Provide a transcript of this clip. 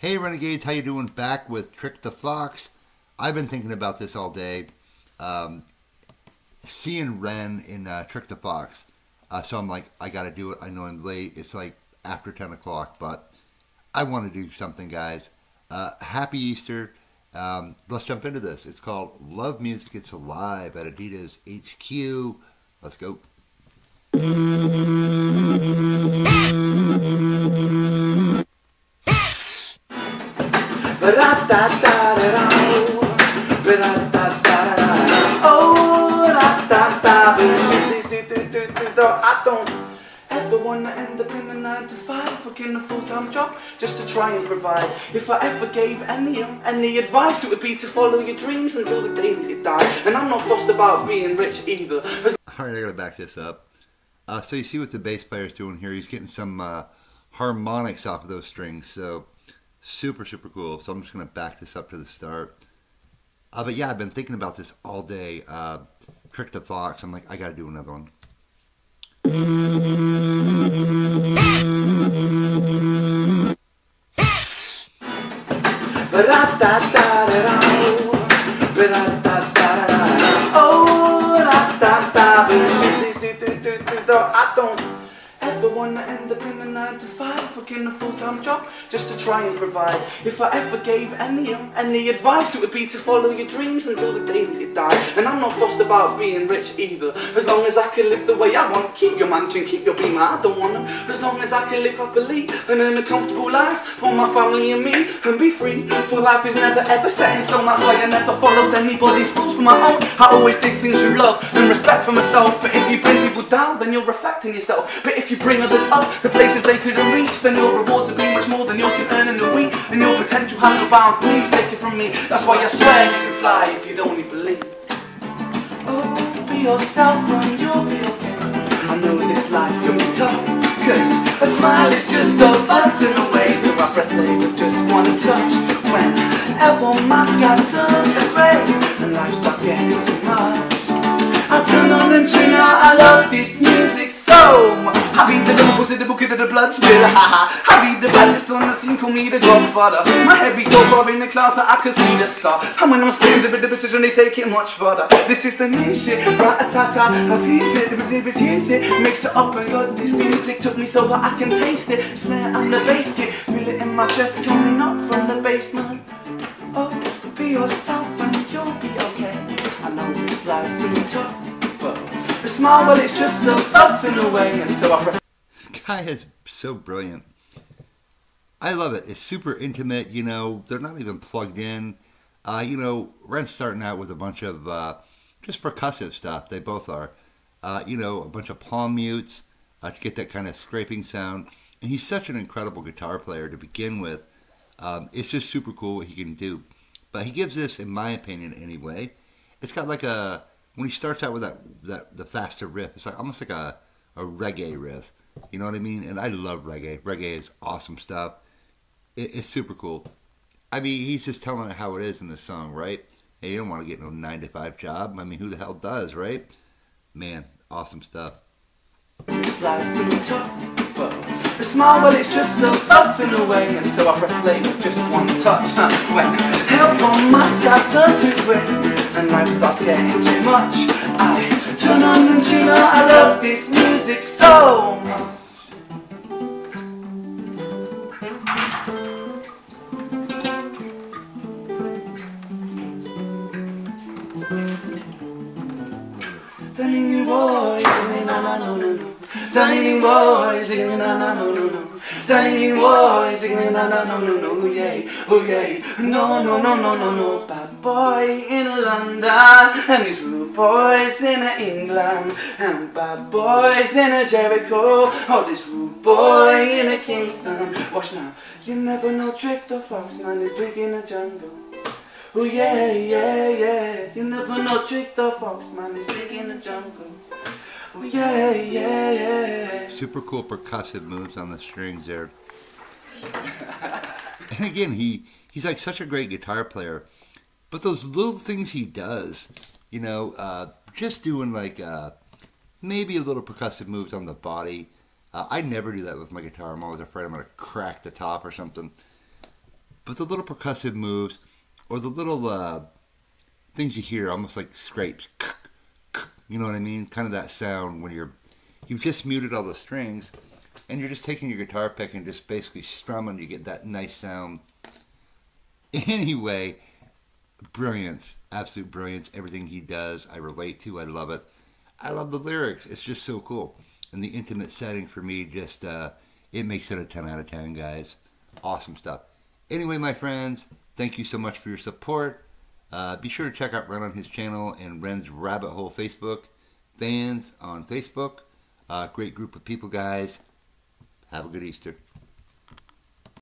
Hey Renegades, how you doing? Back with Trick the Fox. I've been thinking about this all day. Um, seeing Ren in uh, Trick the Fox. Uh, so I'm like, I got to do it. I know I'm late. It's like after 10 o'clock, but I want to do something, guys. Uh, happy Easter. Um, let's jump into this. It's called Love Music It's Alive at Adidas HQ. Let's go. I don't ever want to end up in a 9 to 5 working a full-time job just to try and provide. If I ever gave any any advice, it would be to follow your dreams until the day that you die. And I'm not fussed about being rich either. All right, I gotta back this up. Uh, so you see what the bass player's doing here? He's getting some uh, harmonics off of those strings. So super, super cool. So I'm just gonna back this up to the start. Uh, but yeah, I've been thinking about this all day. Uh, Trick the Fox. I'm like, I gotta do another one. I don't ever one that end up in a 9 to 5 working a full-time job just to try and provide. If I ever gave any any advice, it would be to follow your dreams until the day that you die. And I'm not fussed about being rich either. As long as I can live the way I want, keep your mansion, keep your beamer, I don't want them. As long as I can live happily and earn a comfortable life for my family and me and be free. For life is never ever set in stone, that's why I never followed anybody's rules but my own. I always did things you love and respect for myself. But if you bring people down, then you're reflecting yourself. But if you bring others up, the places they couldn't reach, then your rewards will be much more than you can earn in a week. And your potential has no bounds, please take it from me. That's why I swear you can fly if you don't only believe. Oh, be yourself and you'll be okay. I know in this life can be tough, cause a smile is just a button away. So I press play with just one touch. Whenever my skies turn to grey and life blood spill, haha. I read the baddest on the scene, call me the godfather. My head be so far in the clouds that I can see the star. And when I'm spinning the, the precision, they take it much further. This is the new shit, rat-a-ta-ta. I've used it, the but use it. Mix it up and got this music took me so that I can taste it. Snare and the bass kit, feel it in my chest coming up from the basement. Oh, be yourself and you'll be okay. I know this life really tough, but a smile, well, it's just the thoughts in the way. And so I press. guy is so brilliant. I love it. It's super intimate. You know, they're not even plugged in. Uh, you know, Ren's starting out with a bunch of uh, just percussive stuff. They both are. Uh, you know, a bunch of palm mutes uh, to get that kind of scraping sound. And he's such an incredible guitar player to begin with. Um, it's just super cool what he can do. But he gives this, in my opinion, anyway. It's got like a when he starts out with that that the faster riff. It's like almost like a a reggae riff. You know what I mean? And I love reggae. Reggae is awesome stuff. It, it's super cool. I mean, he's just telling it how it is in the song, right? Hey, you don't want to get no nine to five job. I mean, who the hell does, right? Man, awesome stuff. This life really tough, but a smile, well, it's just a button away. And so I press play with just one touch. Huh? When help from my skies turn to grey and life starts getting too much, I turn on and tune out. I love this music so much. Tiny boy singing na na no no no. Tiny boy singing na na no no no. Tiny boy singing na na no no no oh yeah oh yeah no no no no no no bad boy in London and rude boys in England and bad boys in Jericho oh this rude boy in Kingston watch now you never know trick the fox man is big in the jungle Oh yeah, yeah, yeah. You never know trick the fox, man. It's big in the jungle. Oh yeah, yeah, yeah. Super cool percussive moves on the strings there. and again, he he's like such a great guitar player, but those little things he does, you know, uh, just doing like uh, maybe a little percussive moves on the body. Uh, I never do that with my guitar. I'm always afraid I'm gonna crack the top or something. but the little percussive moves or the little uh, things you hear, almost like scrapes. You know what I mean? Kind of that sound when you're you've just muted all the strings and you're just taking your guitar pick and just basically strumming. You get that nice sound. Anyway, brilliance, absolute brilliance. Everything he does, I relate to. I love it. I love the lyrics. It's just so cool. And the intimate setting for me just uh, it makes it a 10 out of 10, guys. Awesome stuff. Anyway, my friends, thank you so much for your support. Uh, be sure to check out Ren on his channel and Ren's Rabbit Hole Facebook. Fans on Facebook. Uh, great group of people, guys. Have a good Easter.